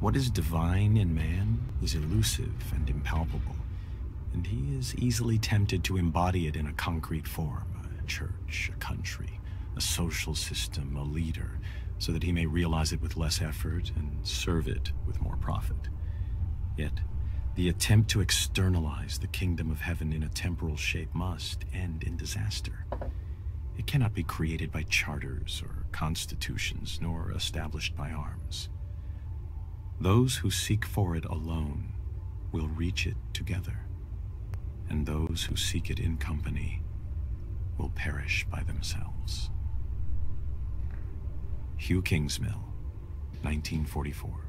What is divine in man is elusive and impalpable, and he is easily tempted to embody it in a concrete form a church, a country, a social system, a leader, so that he may realize it with less effort and serve it with more profit. Yet, the attempt to externalize the kingdom of heaven in a temporal shape must end in disaster. It cannot be created by charters or constitutions, nor established by arms. Those who seek for it alone will reach it together, and those who seek it in company will perish by themselves. Hugh Kingsmill, 1944.